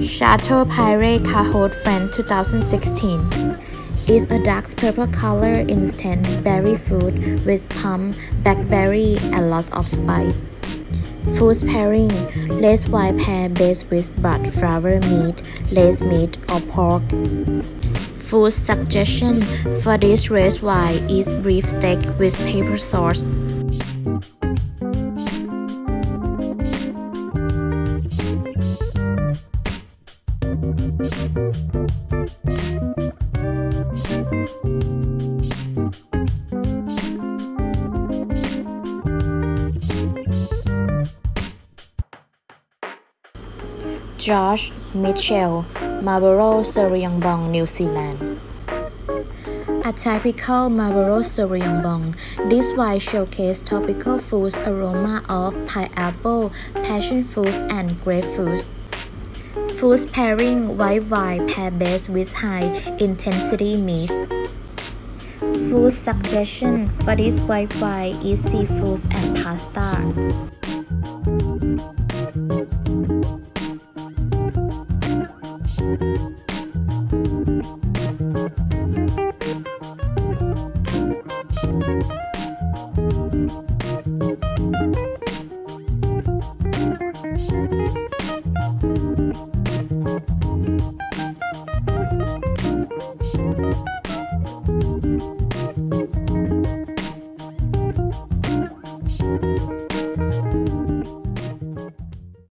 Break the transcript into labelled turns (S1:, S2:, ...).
S1: Chateau Pirate Cahote Friend 2016 is a dark purple color instant berry fruit with plum, blackberry, and lots of spice. Food pairing Lace white pear based with butt flower meat, lace meat, or pork. Food suggestion for this red wine is beef steak with pepper sauce. George Mitchell Marlborough Sauvignon New Zealand a typical Marlborough Sauvignon This wine showcases tropical fruits aroma of pineapple, passion fruits, and grapefruit. Food pairing white wine pair best with high intensity meats. Food suggestion for this white wine is seafoods and pasta.